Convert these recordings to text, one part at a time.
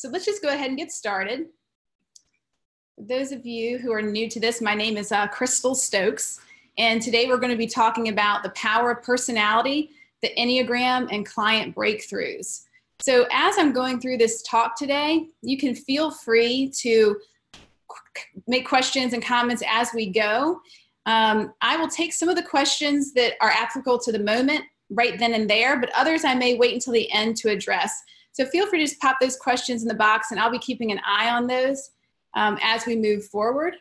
So let's just go ahead and get started. Those of you who are new to this, my name is uh, Crystal Stokes, and today we're going to be talking about the power of personality, the Enneagram, and client breakthroughs. So as I'm going through this talk today, you can feel free to make questions and comments as we go. Um, I will take some of the questions that are applicable to the moment right then and there, but others I may wait until the end to address. So feel free to just pop those questions in the box and I'll be keeping an eye on those um, as we move forward.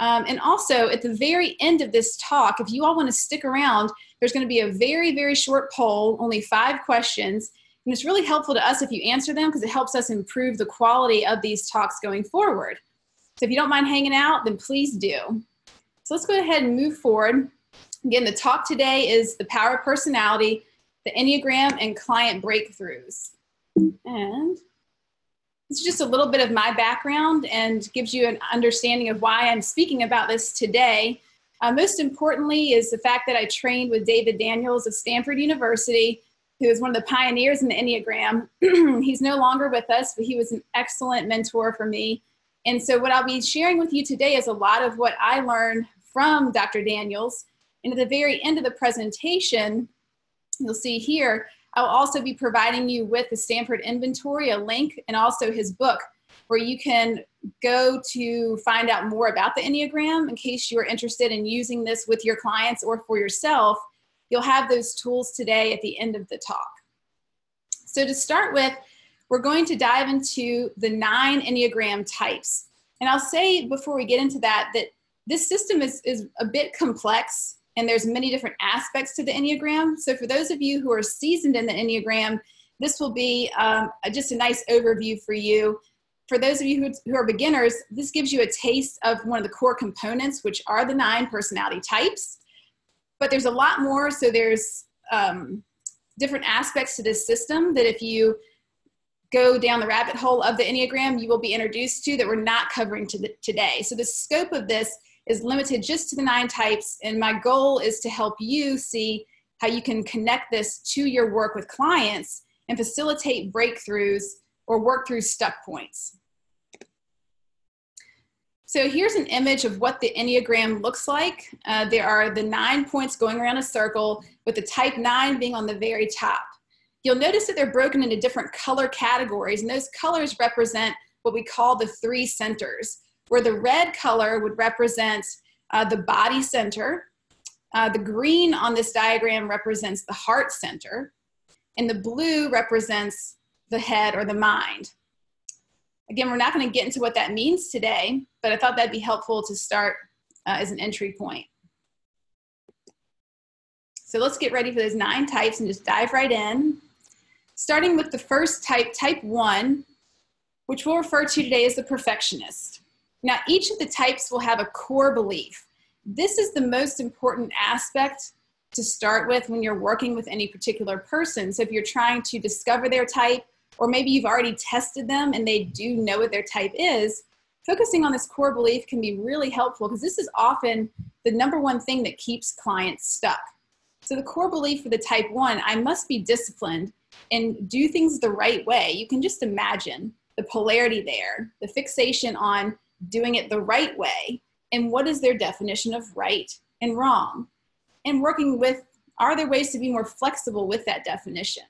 Um, and also at the very end of this talk, if you all want to stick around, there's going to be a very, very short poll, only five questions. And it's really helpful to us if you answer them because it helps us improve the quality of these talks going forward. So if you don't mind hanging out, then please do. So let's go ahead and move forward. Again, the talk today is the power of personality, the Enneagram, and client breakthroughs. And it's just a little bit of my background and gives you an understanding of why I'm speaking about this today. Uh, most importantly is the fact that I trained with David Daniels of Stanford University, who is one of the pioneers in the Enneagram. He's no longer with us, but he was an excellent mentor for me. And so, what I'll be sharing with you today is a lot of what I learned from Dr. Daniels. And at the very end of the presentation, you'll see here, I'll also be providing you with the Stanford inventory, a link, and also his book, where you can go to find out more about the Enneagram in case you are interested in using this with your clients or for yourself. You'll have those tools today at the end of the talk. So, to start with, we're going to dive into the nine Enneagram types. And I'll say before we get into that that this system is, is a bit complex and there's many different aspects to the Enneagram. So for those of you who are seasoned in the Enneagram, this will be um, just a nice overview for you. For those of you who, who are beginners, this gives you a taste of one of the core components, which are the nine personality types. But there's a lot more, so there's um, different aspects to this system that if you go down the rabbit hole of the Enneagram, you will be introduced to that we're not covering to the, today. So the scope of this is limited just to the nine types. And my goal is to help you see how you can connect this to your work with clients and facilitate breakthroughs or work through stuck points. So here's an image of what the Enneagram looks like. Uh, there are the nine points going around a circle with the type nine being on the very top. You'll notice that they're broken into different color categories and those colors represent what we call the three centers where the red color would represent uh, the body center. Uh, the green on this diagram represents the heart center, and the blue represents the head or the mind. Again, we're not going to get into what that means today, but I thought that'd be helpful to start uh, as an entry point. So let's get ready for those nine types and just dive right in. Starting with the first type, type one, which we'll refer to today as the perfectionist. Now, each of the types will have a core belief. This is the most important aspect to start with when you're working with any particular person. So, if you're trying to discover their type, or maybe you've already tested them and they do know what their type is, focusing on this core belief can be really helpful because this is often the number one thing that keeps clients stuck. So, the core belief for the type one I must be disciplined and do things the right way. You can just imagine the polarity there, the fixation on doing it the right way and what is their definition of right and wrong? And working with are there ways to be more flexible with that definition?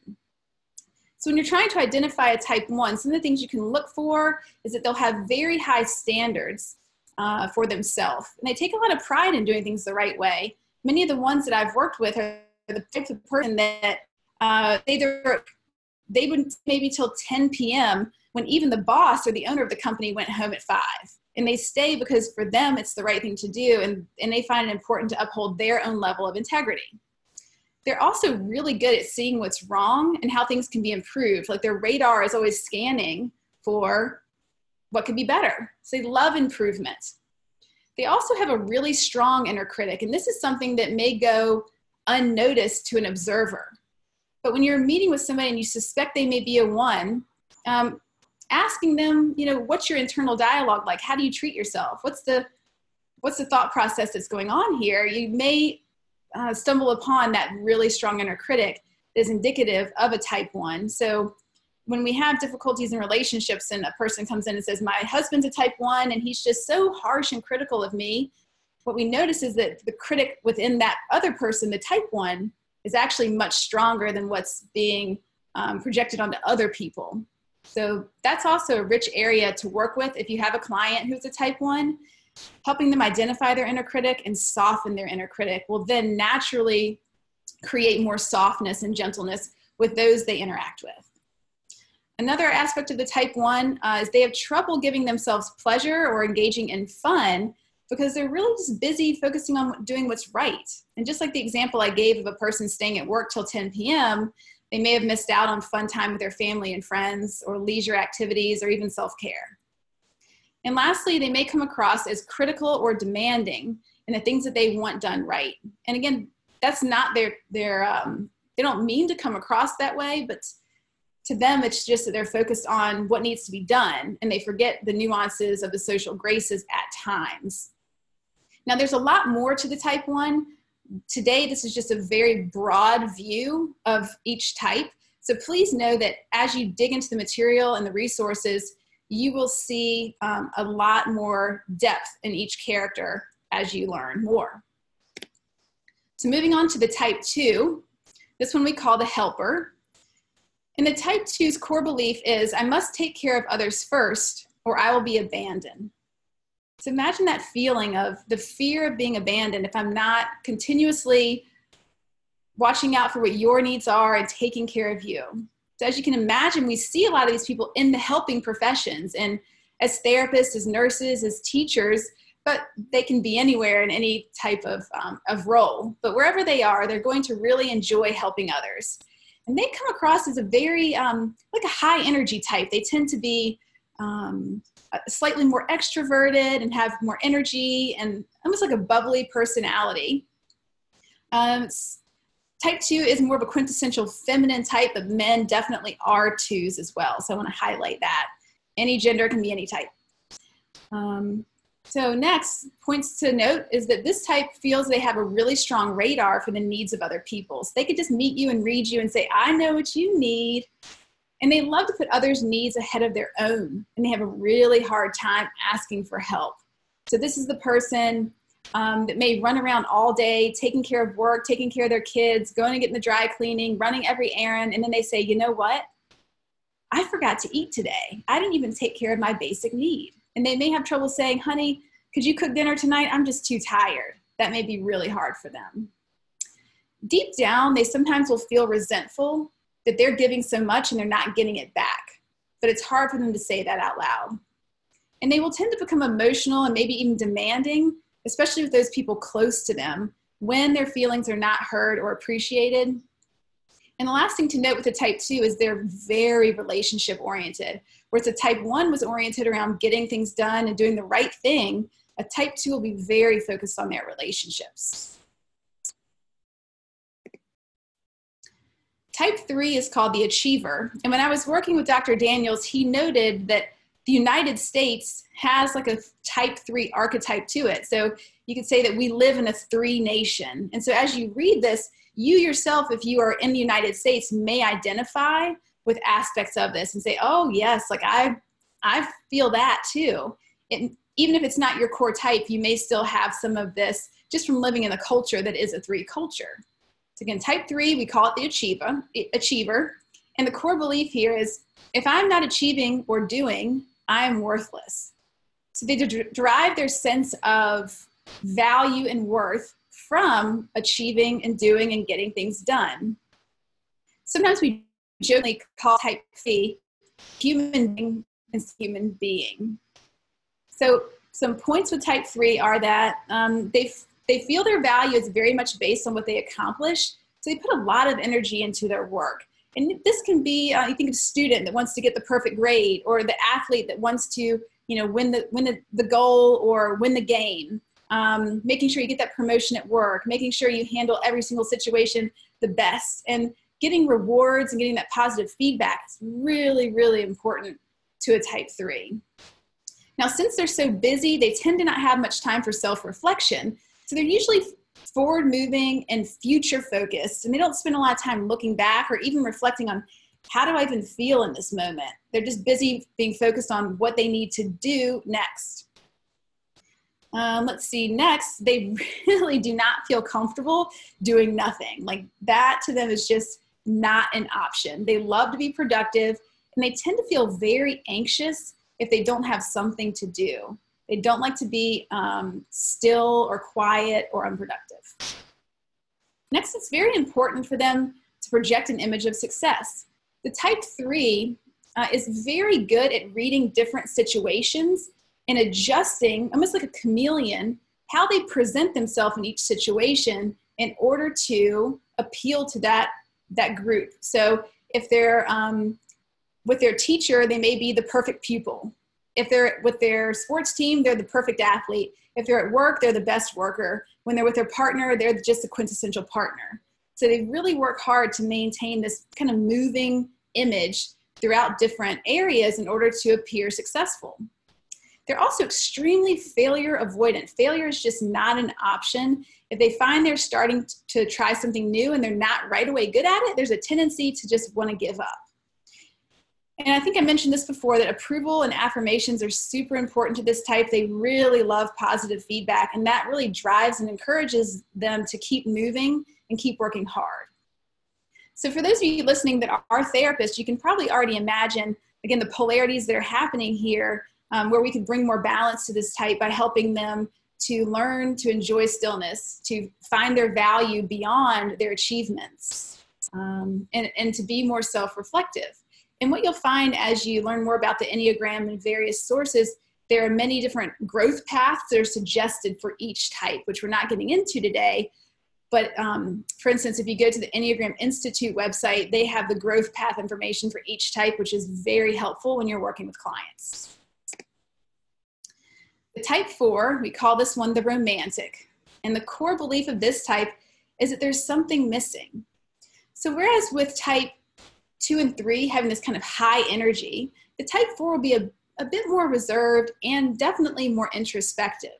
So when you're trying to identify a type 1 some of the things you can look for is that they'll have very high standards uh, for themselves. And they take a lot of pride in doing things the right way. Many of the ones that i've worked with are the type of person that uh, they, they would maybe till 10 p.m when even the boss or the owner of the company went home at 5 and they stay because for them it's the right thing to do and, and they find it important to uphold their own level of integrity. They're also really good at seeing what's wrong and how things can be improved. Like their radar is always scanning for what could be better. So they love improvement. They also have a really strong inner critic and this is something that may go unnoticed to an observer. But when you're meeting with somebody and you suspect they may be a one um, asking them, you know, what's your internal dialogue like? How do you treat yourself? What's the what's the thought process that's going on here? You may uh, stumble upon that really strong inner critic that is indicative of a type one. So when we have difficulties in relationships and a person comes in and says, My husband's a type one and he's just so harsh and critical of me, what we notice is that the critic within that other person, the type one, is actually much stronger than what's being um, projected onto other people. So that's also a rich area to work with if you have a client who's a type one. Helping them identify their inner critic and soften their inner critic will then naturally create more softness and gentleness with those they interact with. Another aspect of the type one uh, is they have trouble giving themselves pleasure or engaging in fun because they're really just busy focusing on doing what's right. And just like the example I gave of a person staying at work till 10 p.m., they may have missed out on fun time with their family and friends, or leisure activities, or even self care. And lastly, they may come across as critical or demanding in the things that they want done right. And again, that's not their, their um, they don't mean to come across that way, but to them, it's just that they're focused on what needs to be done and they forget the nuances of the social graces at times. Now, there's a lot more to the type one. Today, this is just a very broad view of each type. So please know that as you dig into the material and the resources, you will see um, a lot more depth in each character as you learn more. So moving on to the type two, this one we call the helper. And the type two's core belief is I must take care of others first or I will be abandoned. So imagine that feeling of the fear of being abandoned if I'm not continuously watching out for what your needs are and taking care of you. So as you can imagine, we see a lot of these people in the helping professions and as therapists, as nurses, as teachers, but they can be anywhere in any type of, um, of role. But wherever they are, they're going to really enjoy helping others. And they come across as a very, um, like a high energy type. They tend to be um, slightly more extroverted and have more energy and almost like a bubbly personality. Um, type two is more of a quintessential feminine type, but men definitely are twos as well. So I want to highlight that. Any gender can be any type. Um, so next, points to note is that this type feels they have a really strong radar for the needs of other people. So they could just meet you and read you and say, I know what you need. And they love to put others' needs ahead of their own. And they have a really hard time asking for help. So this is the person um, that may run around all day, taking care of work, taking care of their kids, going and getting the dry cleaning, running every errand. And then they say, you know what? I forgot to eat today. I didn't even take care of my basic need. And they may have trouble saying, honey, could you cook dinner tonight? I'm just too tired. That may be really hard for them. Deep down, they sometimes will feel resentful that they're giving so much and they're not getting it back. But it's hard for them to say that out loud. And they will tend to become emotional and maybe even demanding, especially with those people close to them, when their feelings are not heard or appreciated. And the last thing to note with the type two is they're very relationship oriented. Whereas a type one was oriented around getting things done and doing the right thing, a type two will be very focused on their relationships. Type three is called the achiever. And when I was working with Dr. Daniels, he noted that the United States has like a type three archetype to it. So you could say that we live in a three nation. And so as you read this, you yourself, if you are in the United States, may identify with aspects of this and say, oh yes, like I, I feel that too. It, even if it's not your core type, you may still have some of this just from living in a culture that is a three culture. So again, type three, we call it the achiever, achiever. And the core belief here is if I'm not achieving or doing, I am worthless. So they derive their sense of value and worth from achieving and doing and getting things done. Sometimes we jokingly call type C human being human being. So some points with type three are that um, they they feel their value is very much based on what they accomplish. So they put a lot of energy into their work. And this can be, uh, you think of a student that wants to get the perfect grade or the athlete that wants to, you know, win the, win the, the goal or win the game. Um, making sure you get that promotion at work, making sure you handle every single situation the best. And getting rewards and getting that positive feedback is really, really important to a type three. Now, since they're so busy, they tend to not have much time for self reflection. So they're usually forward moving and future focused, and they don't spend a lot of time looking back or even reflecting on how do I even feel in this moment? They're just busy being focused on what they need to do next. Um, let's see, next, they really do not feel comfortable doing nothing. Like that to them is just not an option. They love to be productive and they tend to feel very anxious if they don't have something to do. They don't like to be um, still or quiet or unproductive. Next, it's very important for them to project an image of success. The type three uh, is very good at reading different situations and adjusting, almost like a chameleon, how they present themselves in each situation in order to appeal to that that group. So if they're um, with their teacher, they may be the perfect pupil. If they're with their sports team, they're the perfect athlete. If they're at work, they're the best worker. When they're with their partner, they're just a quintessential partner. So they really work hard to maintain this kind of moving image throughout different areas in order to appear successful. They're also extremely failure avoidant. Failure is just not an option. If they find they're starting to try something new and they're not right away good at it, there's a tendency to just want to give up. And I think I mentioned this before that approval and affirmations are super important to this type. They really love positive feedback, and that really drives and encourages them to keep moving and keep working hard. So, for those of you listening that are therapists, you can probably already imagine, again, the polarities that are happening here um, where we could bring more balance to this type by helping them to learn to enjoy stillness, to find their value beyond their achievements, um, and, and to be more self reflective. And what you'll find as you learn more about the Enneagram and various sources, there are many different growth paths that are suggested for each type, which we're not getting into today. But um, for instance, if you go to the Enneagram Institute website, they have the growth path information for each type, which is very helpful when you're working with clients. The type four, we call this one the romantic. And the core belief of this type is that there's something missing. So, whereas with type two and three having this kind of high energy, the type four will be a, a bit more reserved and definitely more introspective.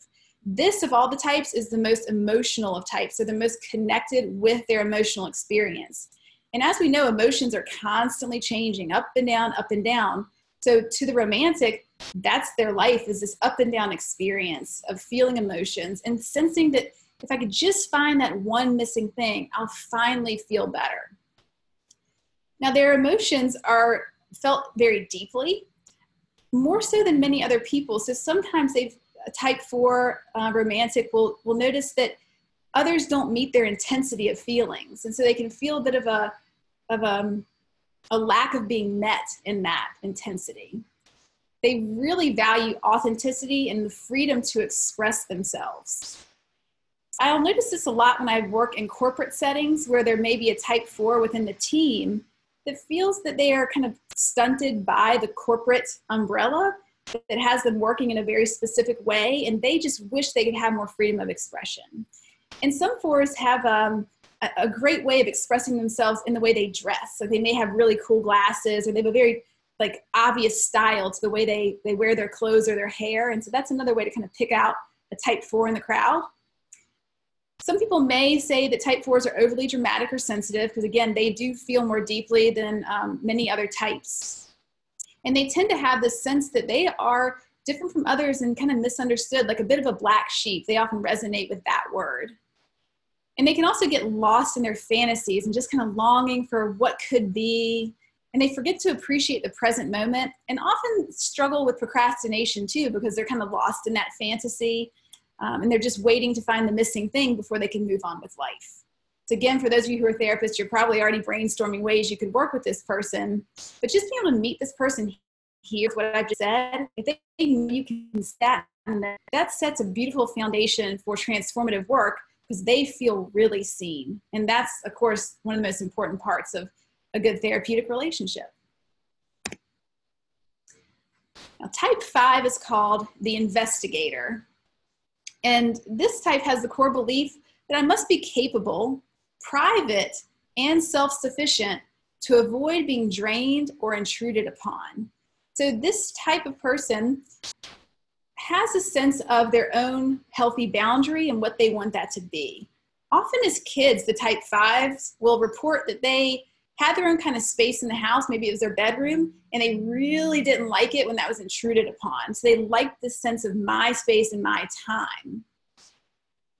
This, of all the types, is the most emotional of types, so the most connected with their emotional experience. And as we know, emotions are constantly changing up and down, up and down. So to the romantic, that's their life is this up and down experience of feeling emotions and sensing that if I could just find that one missing thing, I'll finally feel better. Now, their emotions are felt very deeply, more so than many other people. So sometimes they've type four uh, romantic will will notice that others don't meet their intensity of feelings, and so they can feel a bit of a of a um, a lack of being met in that intensity. They really value authenticity and the freedom to express themselves. I'll notice this a lot when I work in corporate settings where there may be a type four within the team that feels that they are kind of stunted by the corporate umbrella that has them working in a very specific way and they just wish they could have more freedom of expression. And some fours have um, a, great way of expressing themselves in the way they dress. So they may have really cool glasses or they have a very like obvious style to the way they, they wear their clothes or their hair. And so that's another way to kind of pick out a type four in the crowd. Some people may say that type fours are overly dramatic or sensitive because, again, they do feel more deeply than um, many other types. And they tend to have this sense that they are different from others and kind of misunderstood, like a bit of a black sheep. They often resonate with that word. And they can also get lost in their fantasies and just kind of longing for what could be. And they forget to appreciate the present moment and often struggle with procrastination too because they're kind of lost in that fantasy. Um, and they're just waiting to find the missing thing before they can move on with life. So, again, for those of you who are therapists, you're probably already brainstorming ways you could work with this person. But just being able to meet this person here, what I've just said, if they you can set, that sets a beautiful foundation for transformative work because they feel really seen. And that's, of course, one of the most important parts of a good therapeutic relationship. Now, type five is called the investigator. And this type has the core belief that I must be capable, private, and self sufficient to avoid being drained or intruded upon. So, this type of person has a sense of their own healthy boundary and what they want that to be. Often, as kids, the type fives will report that they had their own kind of space in the house. Maybe it was their bedroom, and they really didn't like it when that was intruded upon. So they liked this sense of my space and my time.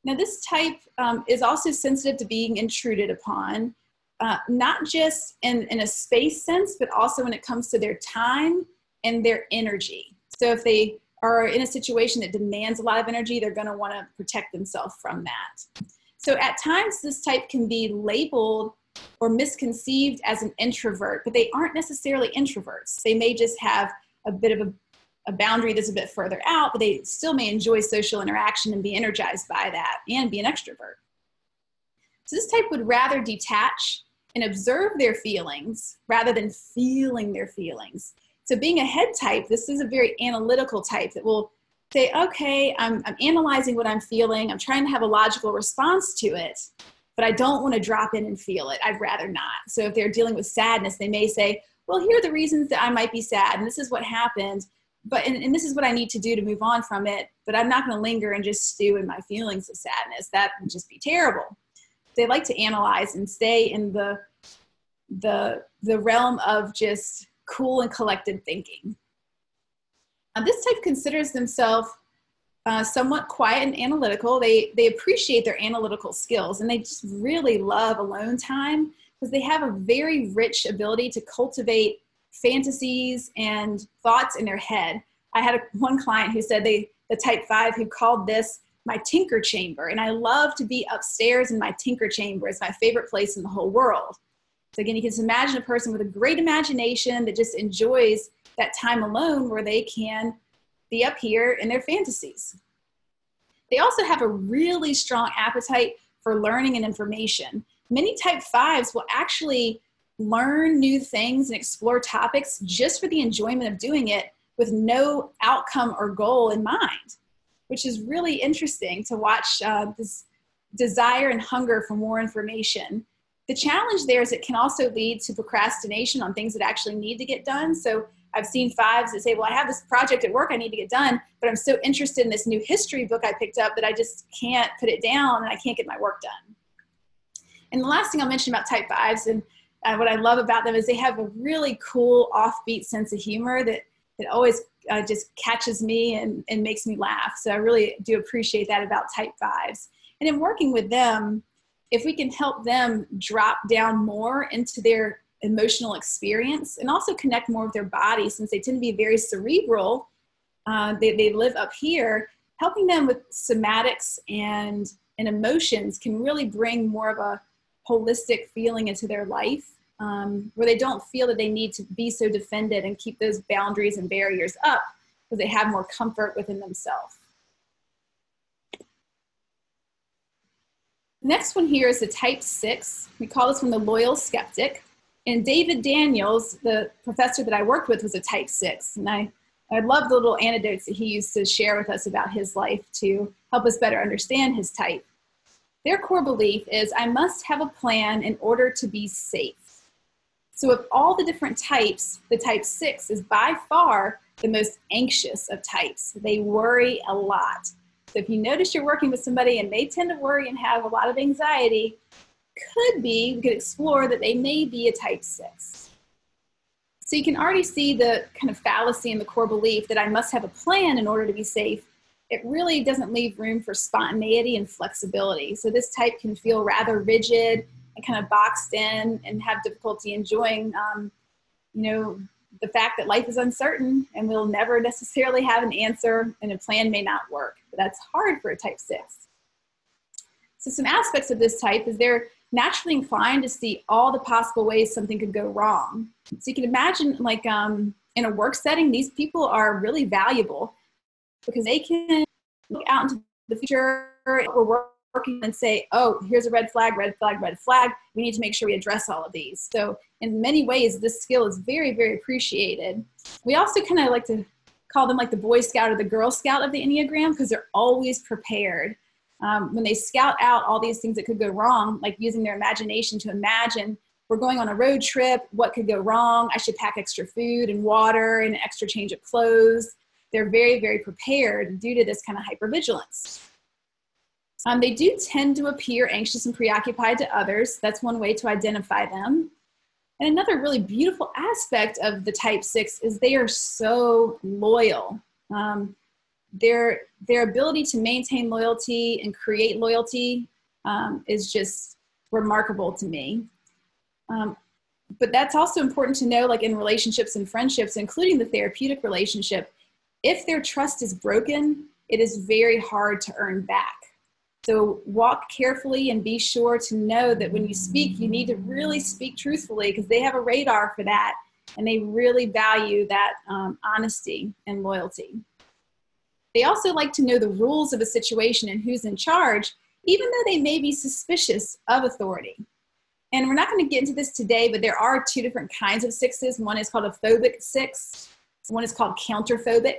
Now, this type um, is also sensitive to being intruded upon, uh, not just in, in a space sense, but also when it comes to their time and their energy. So if they are in a situation that demands a lot of energy, they're going to want to protect themselves from that. So at times, this type can be labeled or misconceived as an introvert, but they aren't necessarily introverts. They may just have a bit of a, a, boundary that's a bit further out, but they still may enjoy social interaction and be energized by that and be an extrovert. So this type would rather detach and observe their feelings rather than feeling their feelings. So being a head type, this is a very analytical type that will say, okay, I'm, I'm analyzing what I'm feeling. I'm trying to have a logical response to it but I don't want to drop in and feel it. I'd rather not. So if they're dealing with sadness, they may say, well, here are the reasons that I might be sad, and this is what happened, but and, and this is what I need to do to move on from it. But I'm not going to linger and just stew in my feelings of sadness. That would just be terrible. They like to analyze and stay in the the the realm of just cool and collected thinking. This type considers themselves uh, somewhat quiet and analytical. They they appreciate their analytical skills and they just really love alone time because they have a very rich ability to cultivate fantasies and thoughts in their head. I had a, one client who said they the type five who called this my tinker chamber, and I love to be upstairs in my tinker chamber. It's my favorite place in the whole world. So again, you can just imagine a person with a great imagination that just enjoys that time alone where they can be up here in their fantasies. They also have a really strong appetite for learning and information. Many type fives will actually learn new things and explore topics just for the enjoyment of doing it with no outcome or goal in mind, which is really interesting to watch uh, this desire and hunger for more information. The challenge there is it can also lead to procrastination on things that actually need to get done. So I've seen fives that say, well, I have this project at work I need to get done, but I'm so interested in this new history book I picked up that I just can't put it down and I can't get my work done. And the last thing I'll mention about type fives and uh, what I love about them is they have a really cool offbeat sense of humor that, that always uh, just catches me and, and makes me laugh. So I really do appreciate that about type fives. And in working with them, if we can help them drop down more into their emotional experience and also connect more with their body since they tend to be very cerebral. Uh, they, they live up here, helping them with somatics and, and emotions can really bring more of a holistic feeling into their life um, where they don't feel that they need to be so defended and keep those boundaries and barriers up because they have more comfort within themselves. Next one here is the type six. We call this one the loyal skeptic. And David Daniels, the professor that I worked with, was a type six. And I, I love the little anecdotes that he used to share with us about his life to help us better understand his type. Their core belief is I must have a plan in order to be safe. So, of all the different types, the type six is by far the most anxious of types. They worry a lot. So, if you notice you're working with somebody and they tend to worry and have a lot of anxiety, could be, we could explore that they may be a type 6. So you can already see the kind of fallacy in the core belief that I must have a plan in order to be safe. It really doesn't leave room for spontaneity and flexibility. So this type can feel rather rigid and kind of boxed in and have difficulty enjoying, um, you know, the fact that life is uncertain and we'll never necessarily have an answer and a plan may not work. But that's hard for a type 6. So some aspects of this type is they're naturally inclined to see all the possible ways something could go wrong. So you can imagine, like um, in a work setting, these people are really valuable because they can look out into the future. We're working and say, oh, here's a red flag, red flag, red flag. We need to make sure we address all of these. So in many ways, this skill is very, very appreciated. We also kind of like to call them like the Boy Scout or the Girl Scout of the Enneagram because they're always prepared um, when they scout out all these things that could go wrong, like using their imagination to imagine we're going on a road trip, what could go wrong? I should pack extra food and water and an extra change of clothes. They're very, very prepared due to this kind of hypervigilance. Um, they do tend to appear anxious and preoccupied to others. That's one way to identify them. And another really beautiful aspect of the type six is they are so loyal. Um, their, their ability to maintain loyalty and create loyalty um, is just remarkable to me. Um, but that's also important to know, like in relationships and friendships, including the therapeutic relationship, if their trust is broken, it is very hard to earn back. So walk carefully and be sure to know that when you speak, you need to really speak truthfully because they have a radar for that and they really value that um, honesty and loyalty. They also like to know the rules of a situation and who's in charge, even though they may be suspicious of authority. And we're not going to get into this today, but there are two different kinds of sixes. One is called a phobic six, one is called counterphobic.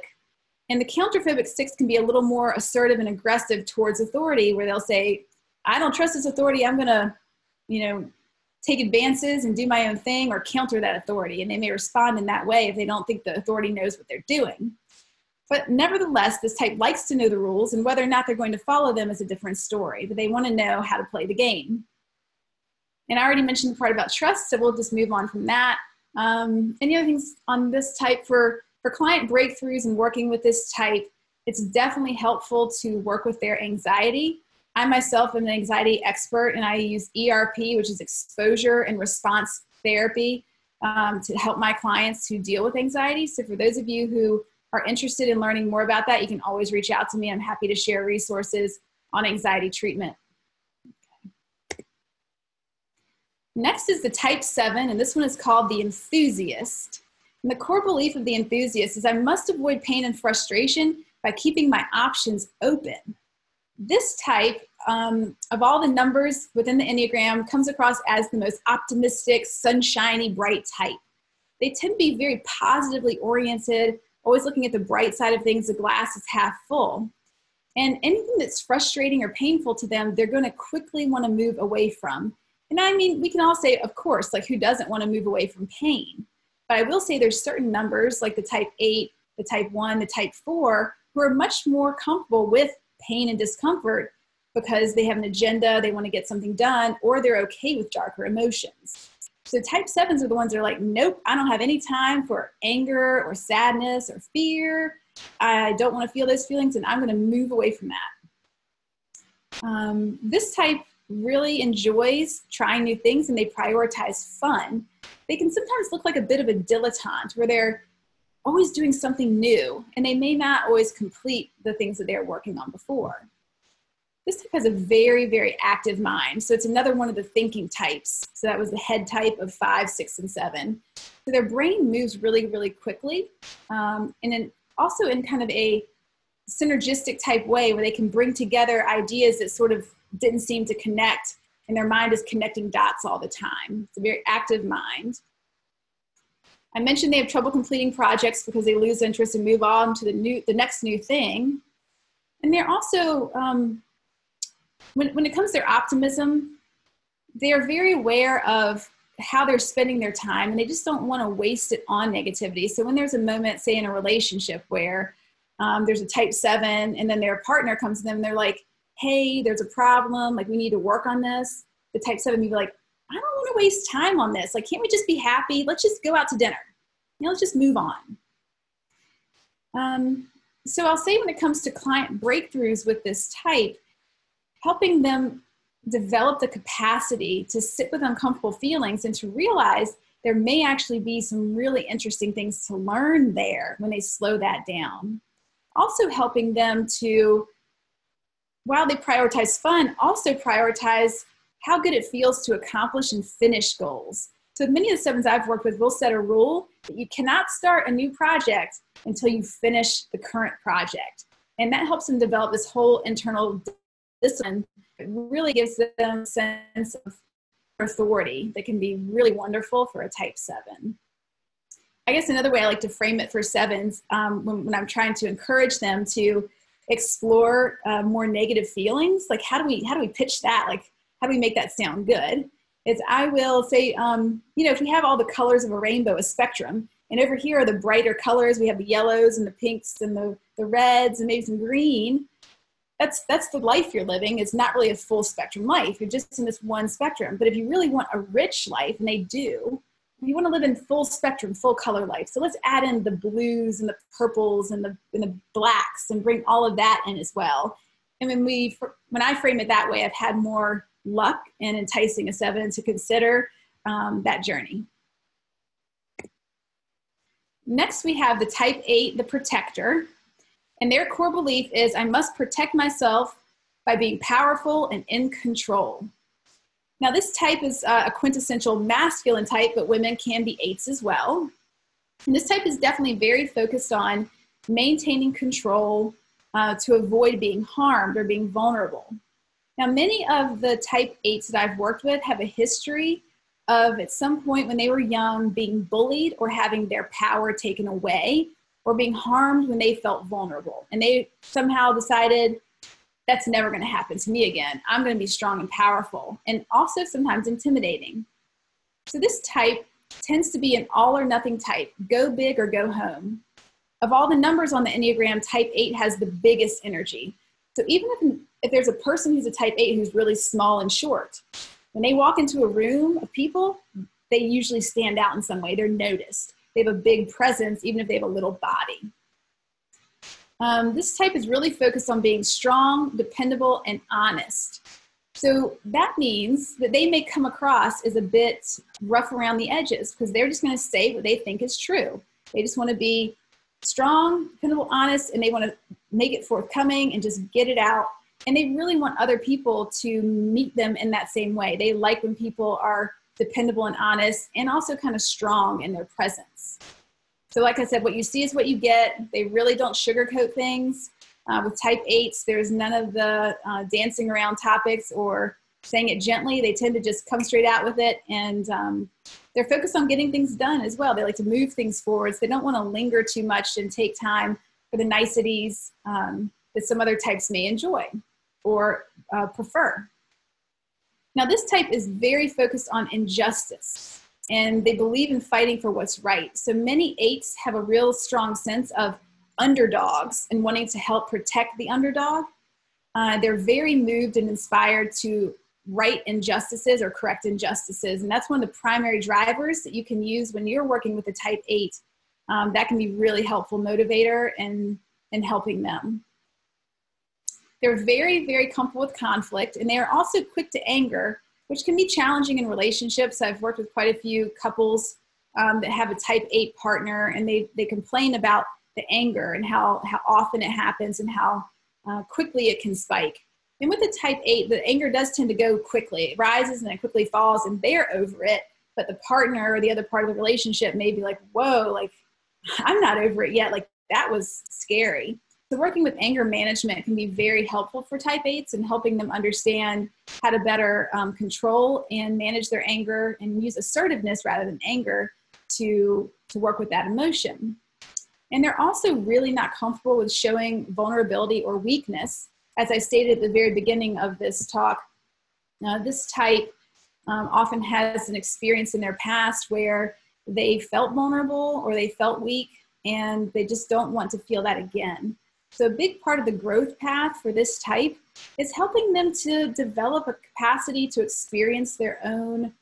And the counterphobic six can be a little more assertive and aggressive towards authority, where they'll say, I don't trust this authority, I'm going to, you know, take advances and do my own thing or counter that authority. And they may respond in that way if they don't think the authority knows what they're doing. But nevertheless, this type likes to know the rules, and whether or not they're going to follow them is a different story, but they want to know how to play the game. And I already mentioned the part about trust, so we'll just move on from that. Um, any other things on this type for, for client breakthroughs and working with this type? It's definitely helpful to work with their anxiety. I myself am an anxiety expert and I use ERP, which is exposure and response therapy, um, to help my clients who deal with anxiety. So, for those of you who are interested in learning more about that, you can always reach out to me. I'm happy to share resources on anxiety treatment. Next is the type seven, and this one is called the enthusiast. And the core belief of the enthusiast is I must avoid pain and frustration by keeping my options open. This type, um, of all the numbers within the Enneagram, comes across as the most optimistic, sunshiny, bright type. They tend to be very positively oriented, always looking at the bright side of things. The glass is half full. And anything that's frustrating or painful to them, they're going to quickly want to move away from. And I mean, we can all say, of course, like who doesn't want to move away from pain? But I will say there's certain numbers, like the type 8, the type 1, the type 4, who are much more comfortable with pain and discomfort because they have an agenda, they want to get something done, or they're okay with darker emotions. So type 7s are the ones that are like, nope, I don't have any time for anger or sadness or fear. I don't want to feel those feelings, and I'm going to move away from that. Um, this type really enjoys trying new things and they prioritize fun, they can sometimes look like a bit of a dilettante where they're always doing something new and they may not always complete the things that they're working on before. This type has a very, very active mind. So it's another one of the thinking types. So that was the head type of five, six, and seven. So their brain moves really, really quickly. Um, and then also in kind of a synergistic type way where they can bring together ideas that sort of didn't seem to connect and their mind is connecting dots all the time. It's a very active mind. I mentioned they have trouble completing projects because they lose interest and move on to the new, the next new thing. And they're also, um, when, when it comes to their optimism, they are very aware of how they're spending their time and they just don't want to waste it on negativity. So when there's a moment, say in a relationship where um, there's a type seven and then their partner comes to them and they're like, hey, there's a problem, like we need to work on this, the type seven be like, I don't want to waste time on this. Like, can't we just be happy? Let's just go out to dinner. You know, let's just move on. Um, so I'll say when it comes to client breakthroughs with this type, helping them develop the capacity to sit with uncomfortable feelings and to realize there may actually be some really interesting things to learn there when they slow that down. Also helping them to while they prioritize fun, also prioritize how good it feels to accomplish and finish goals. So many of the sevens I've worked with will set a rule that you cannot start a new project until you finish the current project. And that helps them develop this whole internal discipline. one really gives them a sense of authority that can be really wonderful for a type seven. I guess another way I like to frame it for sevens um, when, when I'm trying to encourage them to explore uh, more negative feelings like how do we how do we pitch that like how do we make that sound good is i will say um, you know if we have all the colors of a rainbow a spectrum and over here are the brighter colors we have the yellows and the pinks and the, the reds and maybe some green that's that's the life you're living it's not really a full spectrum life you're just in this one spectrum but if you really want a rich life and they do you want to live in full spectrum, full color life. So let's add in the blues and the purples and the, and the blacks and bring all of that in as well. And when we, when I frame it that way, I've had more luck in enticing a seven to consider um, that journey. Next, we have the type eight, the protector. And their core belief is I must protect myself by being powerful and in control. Now, this type is uh, a quintessential masculine type, but women can be eights as well. And this type is definitely very focused on maintaining control uh, to avoid being harmed or being vulnerable. Now, many of the type eights that I've worked with have a history of at some point when they were young being bullied or having their power taken away or being harmed when they felt vulnerable. And they somehow decided, that's never going to happen to me again. I'm going to be strong and powerful, and also sometimes intimidating. So, this type tends to be an all or nothing type go big or go home. Of all the numbers on the Enneagram, type 8 has the biggest energy. So, even if, if there's a person who's a type 8 who's really small and short, when they walk into a room of people, they usually stand out in some way. They're noticed. They have a big presence, even if they have a little body. Um, this type is really focused on being strong, dependable, and honest. So that means that they may come across as a bit rough around the edges because they're just going to say what they think is true. They just want to be strong, dependable, honest, and they want to make it forthcoming and just get it out. And they really want other people to meet them in that same way. They like when people are dependable and honest and also kind of strong in their presence. So, like I said, what you see is what you get. They really don't sugarcoat things. Uh, with type eights, there's none of the uh, dancing around topics or saying it gently. They tend to just come straight out with it, and um, they're focused on getting things done as well. They like to move things forwards. They don't want to linger too much and take time for the niceties um, that some other types may enjoy or uh, prefer. Now, this type is very focused on injustice and they believe in fighting for what's right. So many eights have a real strong sense of underdogs and wanting to help protect the underdog. Uh, they're very moved and inspired to right injustices or correct injustices. And that's one of the primary drivers that you can use when you're working with a type 8. Um, that can be really helpful motivator in, in helping them. They're very, very comfortable with conflict, and they are also quick to anger which can be challenging in relationships. I've worked with quite a few couples um, that have a type 8 partner and they, they complain about the anger and how, how often it happens and how uh, quickly it can spike. And with the type 8, the anger does tend to go quickly. It rises and it quickly falls, and they're over it. But the partner or the other part of the relationship may be like, whoa, like, I'm not over it yet. Like, that was scary. So, working with anger management can be very helpful for type 8s and helping them understand how to better um, control and manage their anger and use assertiveness rather than anger to, to work with that emotion. And they're also really not comfortable with showing vulnerability or weakness. As I stated at the very beginning of this talk, now this type um, often has an experience in their past where they felt vulnerable or they felt weak and they just don't want to feel that again. So, a big part of the growth path for this type is helping them to develop a capacity to experience their own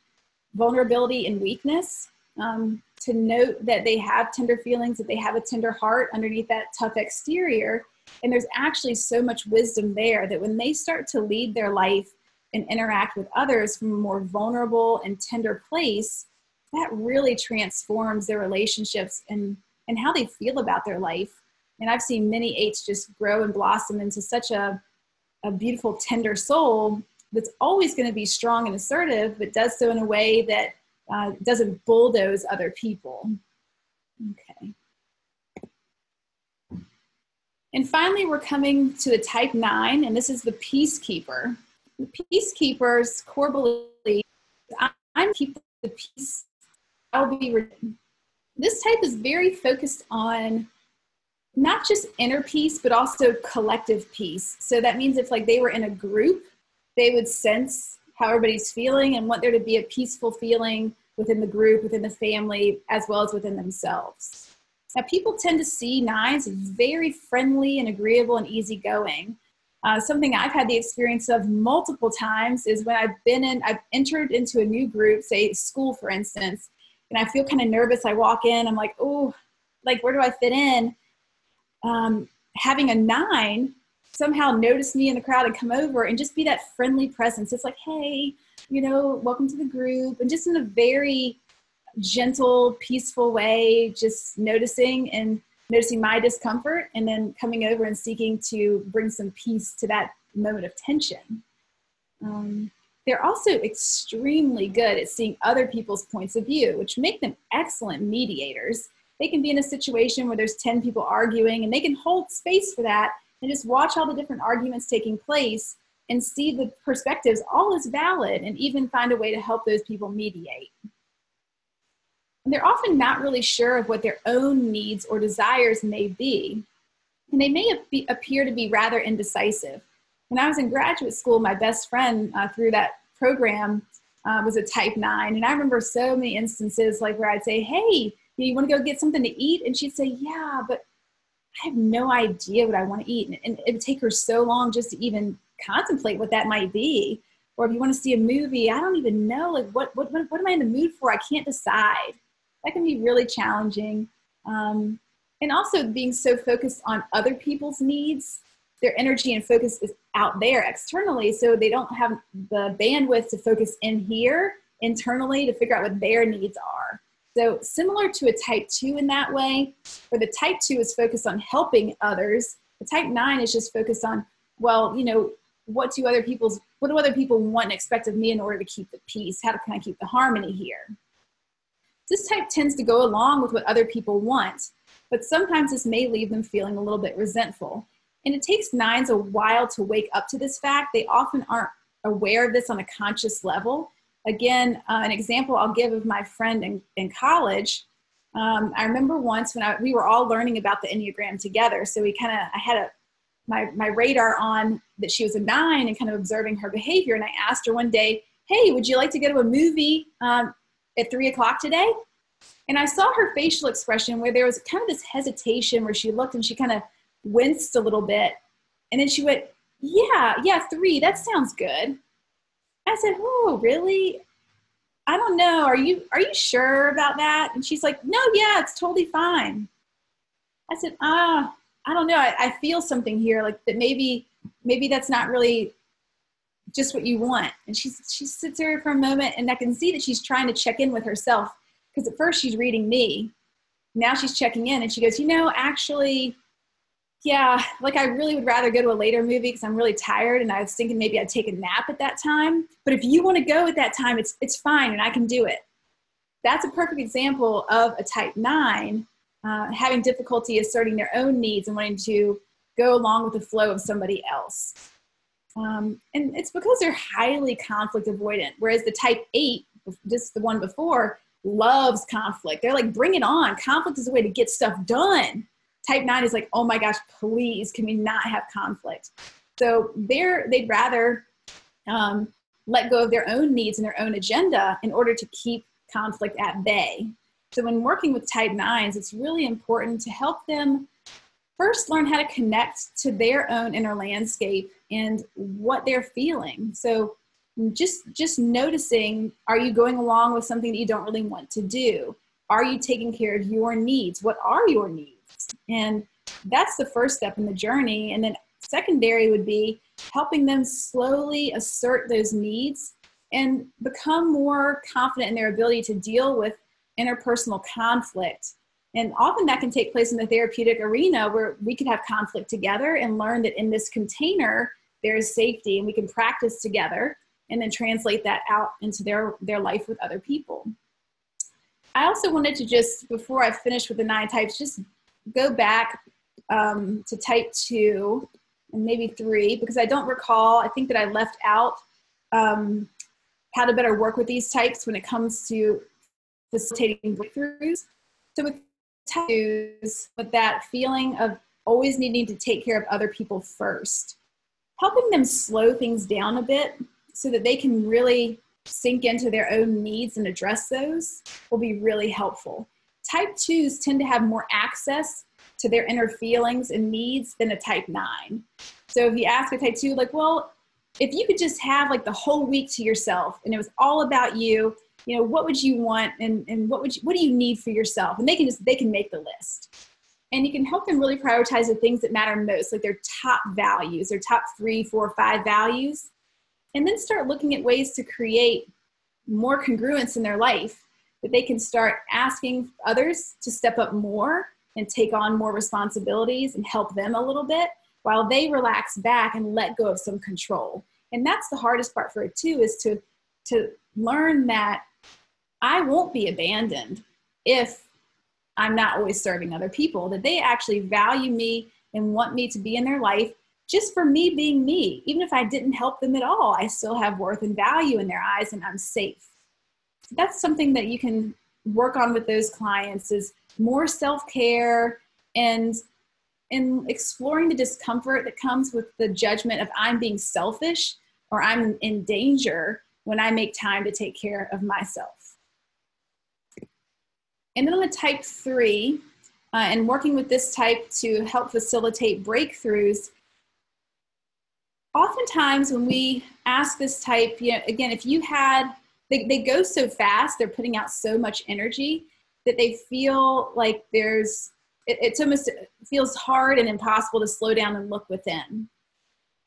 vulnerability and weakness, um, to note that they have tender feelings, that they have a tender heart underneath that tough exterior. And there's actually so much wisdom there that when they start to lead their life and interact with others from a more vulnerable and tender place, that really transforms their relationships and, and how they feel about their life and I've seen many eights just grow and blossom into such a, a beautiful, tender soul that's always going to be strong and assertive, but does so in a way that uh, doesn't bulldoze other people. Okay. And finally, we're coming to the type nine, and this is the peacekeeper. The peacekeeper's core belief I'm keeping the peace. I'll be. This type is very focused on not just inner peace, but also collective peace. So that means if like they were in a group, they would sense how everybody's feeling and want there to be a peaceful feeling within the group, within the family, as well as within themselves. Now, people tend to see as very friendly and agreeable and easygoing. Uh, something I've had the experience of multiple times is when I've been in, I've entered into a new group, say school for instance, and I feel kind of nervous. I walk in, I'm like, oh, like where do I fit in? Um, having a nine somehow notice me in the crowd and come over and just be that friendly presence. It's like, hey, you know, welcome to the group, and just in a very gentle, peaceful way, just noticing and noticing my discomfort and then coming over and seeking to bring some peace to that moment of tension. Um, they're also extremely good at seeing other people's points of view, which make them excellent mediators. They can be in a situation where there's 10 people arguing and they can hold space for that and just watch all the different arguments taking place and see the perspectives all as valid and even find a way to help those people mediate. And they're often not really sure of what their own needs or desires may be, and they may appear to be rather indecisive. When I was in graduate school, my best friend uh, through that program uh, was a type 9, and I remember so many instances like where I'd say, Hey, you want to go get something to eat? And she'd say, Yeah, but I have no idea what I want to eat. And it would take her so long just to even contemplate what that might be. Or if you want to see a movie, I don't even know, like, what, what, what, what am I in the mood for? I can't decide. That can be really challenging. Um, and also being so focused on other people's needs, their energy and focus is out there externally. So they don't have the bandwidth to focus in here internally to figure out what their needs are. So, similar to a type 2 in that way, where the type 2 is focused on helping others, the type 9 is just focused on, well, you know, what do other people's what do other people want and expect of me in order to keep the peace? How can I keep the harmony here? This type tends to go along with what other people want, but sometimes this may leave them feeling a little bit resentful. And it takes nines a while to wake up to this fact. They often aren't aware of this on a conscious level again, uh, an example I'll give of my friend in, in college. Um, I remember once when I, we were all learning about the Enneagram together. So we kind of, I had a, my, my radar on that she was a nine and kind of observing her behavior. And I asked her one day, Hey, would you like to go to a movie um, at three o'clock today? And I saw her facial expression where there was kind of this hesitation where she looked and she kind of winced a little bit. And then she went, Yeah, yeah, three, that sounds good. I said, "Oh, really? I don't know. Are you are you sure about that?" And she's like, "No, yeah, it's totally fine." I said, "Ah, I don't know. I, I feel something here, like that. Maybe maybe that's not really just what you want." And she she sits there for a moment, and I can see that she's trying to check in with herself because at first she's reading me. Now she's checking in, and she goes, "You know, actually." Yeah, like I really would rather go to a later movie because I'm really tired and I was thinking maybe I'd take a nap at that time. But if you want to go at that time, it's it's fine and I can do it. That's a perfect example of a type nine uh, having difficulty asserting their own needs and wanting to go along with the flow of somebody else. Um, and it's because they're highly conflict avoidant, whereas the type eight, just the one before, loves conflict. They're like, bring it on. Conflict is a way to get stuff done Type 9 is like, oh my gosh, please, can we not have conflict? So they're, they'd rather um, let go of their own needs and their own agenda in order to keep conflict at bay. So when working with type 9s, it's really important to help them first learn how to connect to their own inner landscape and what they're feeling. So just just noticing are you going along with something that you don't really want to do? Are you taking care of your needs? What are your needs? And that's the first step in the journey. And then secondary would be helping them slowly assert those needs and become more confident in their ability to deal with interpersonal conflict. And often that can take place in the therapeutic arena where we could have conflict together and learn that in this container there is safety and we can practice together and then translate that out into their, their life with other people. I also wanted to just, before I finish with the nine types, just go back um, to type two and maybe three because I don't recall. I think that I left out um, how to better work with these types when it comes to facilitating breakthroughs. So with twos, with that feeling of always needing to take care of other people first, helping them slow things down a bit so that they can really sink into their own needs and address those will be really helpful. Type twos tend to have more access to their inner feelings and needs than a type nine. So if you ask a type two, like, well, if you could just have like the whole week to yourself and it was all about you, you know, what would you want and, and what would you, what do you need for yourself? And they can just, they can make the list. And you can help them really prioritize the things that matter most, like their top values, their top three, four, five values. And then start looking at ways to create more congruence in their life that they can start asking others to step up more and take on more responsibilities and help them a little bit while they relax back and let go of some control. And that's the hardest part for it too is to to learn that I won't be abandoned if I'm not always serving other people, that they actually value me and want me to be in their life just for me being me. Even if I didn't help them at all, I still have worth and value in their eyes and I'm safe. That's something that you can work on with those clients is more self-care and and exploring the discomfort that comes with the judgment of I'm being selfish or I'm in danger when I make time to take care of myself. And then on the type three, uh, and working with this type to help facilitate breakthroughs, oftentimes when we ask this type, you know, again, if you had, they, they go so fast, they're putting out so much energy that they feel like there's, it, it's almost it feels hard and impossible to slow down and look within.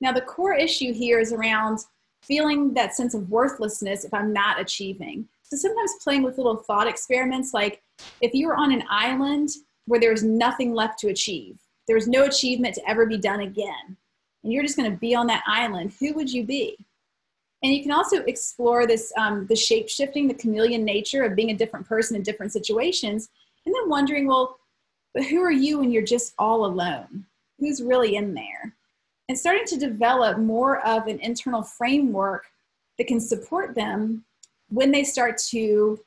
Now, the core issue here is around feeling that sense of worthlessness if I'm not achieving. So sometimes playing with little thought experiments like if you were on an island where there's nothing left to achieve, there's no achievement to ever be done again, and you're just going to be on that island, who would you be? And you can also explore this um, the shape shifting, the chameleon nature of being a different person in different situations, and then wondering, well, but who are you when you're just all alone? Who's really in there? and starting to develop more of an internal framework that can support them when they start to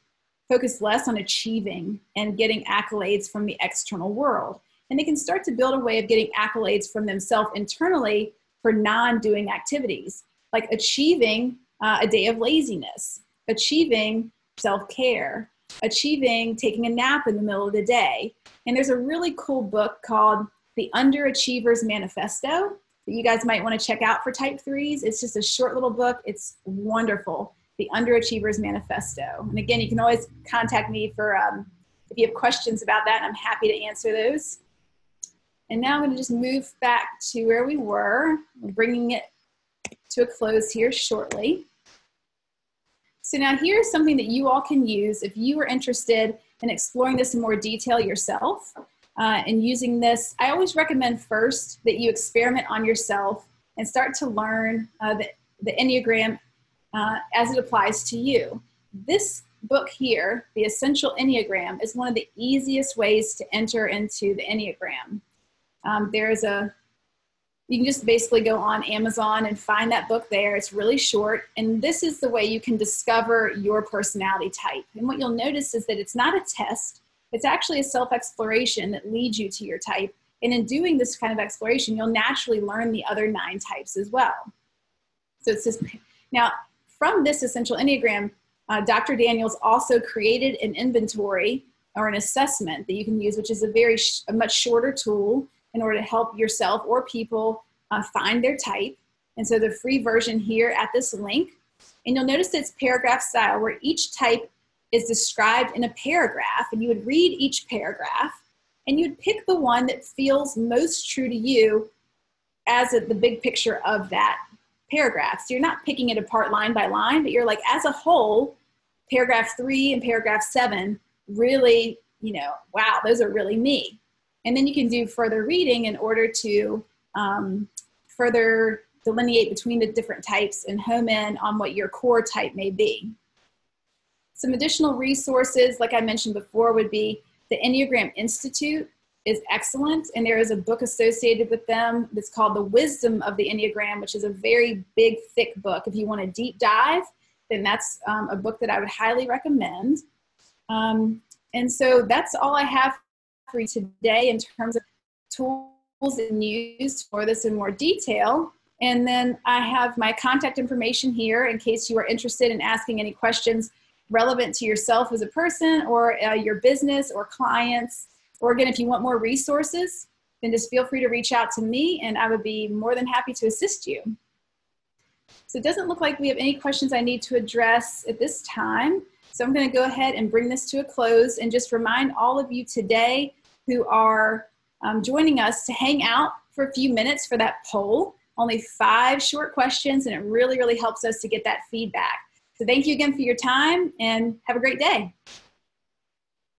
focus less on achieving and getting accolades from the external world. And they can start to build a way of getting accolades from themselves internally for non doing activities, like achieving uh, a day of laziness, achieving self care, achieving taking a nap in the middle of the day. And there's a really cool book called The Underachievers Manifesto that you guys might want to check out for type threes. It's just a short little book. It's wonderful. The Underachievers Manifesto. And again, you can always contact me for um, if you have questions about that. I'm happy to answer those. And now I'm going to just move back to where we were, We're bringing it to a close here shortly. So now here's something that you all can use if you are interested in exploring this in more detail yourself uh, and using this, I always recommend first that you experiment on yourself and start to learn uh, the, the Enneagram uh, as it applies to you. This book here, The Essential Enneagram, is one of the easiest ways to enter into the Enneagram. Um, there's a, you can just basically go on Amazon and find that book there. It's really short, and this is the way you can discover your personality type. And what you'll notice is that it's not a test, it's actually a self exploration that leads you to your type. And in doing this kind of exploration, you'll naturally learn the other nine types as well. So it's just now from this essential Enneagram, uh, Dr. Daniels also created an inventory or an assessment that you can use, which is a very sh- a much shorter tool in order to help yourself or people uh, find their type. And so the free version here at this link, and you'll notice it's paragraph style where each type is described in a paragraph, and you would read each paragraph, and you'd pick the one that feels most true to you as a, the big picture of that paragraph. So you're not picking it apart line by line, but you're like, as a whole, paragraph three and paragraph seven really, you know, wow, those are really me. And then you can do further reading in order to um, further delineate between the different types and home in on what your core type may be. Some additional resources, like I mentioned before, would be the Enneagram Institute is excellent, and there is a book associated with them that's called The Wisdom of the Enneagram, which is a very big, thick book. If you want a deep dive, then that's um, a book that I would highly recommend. Um, and so that's all I have for you today in terms of tools and use for this in more detail. And then I have my contact information here in case you are interested in asking any questions relevant to yourself as a person or uh, your business or clients. Or again, if you want more resources, then just feel free to reach out to me and I would be more than happy to assist you. So it doesn't look like we have any questions I need to address at this time. So I'm going to go ahead and bring this to a close and just remind all of you today who are um, joining us to hang out for a few minutes for that poll. Only five short questions, and it really, really helps us to get that feedback. So thank you again for your time and have a great day.